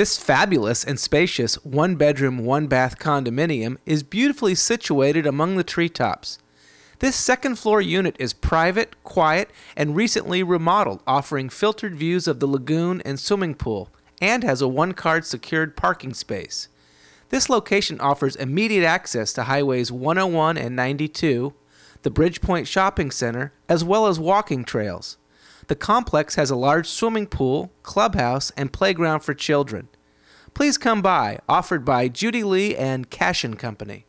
This fabulous and spacious one bedroom, one bath condominium is beautifully situated among the treetops. This second floor unit is private, quiet, and recently remodeled, offering filtered views of the lagoon and swimming pool, and has a one card secured parking space. This location offers immediate access to Highways 101 and 92, the Bridgepointe Shopping Center, as well as walking trails. The complex has a large swimming pool, clubhouse, and playground for children. Please come by, offered by Judy Lee and Cashin Company.